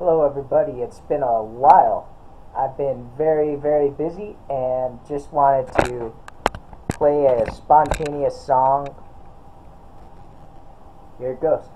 Hello everybody, it's been a while. I've been very, very busy and just wanted to play a spontaneous song. Here it goes.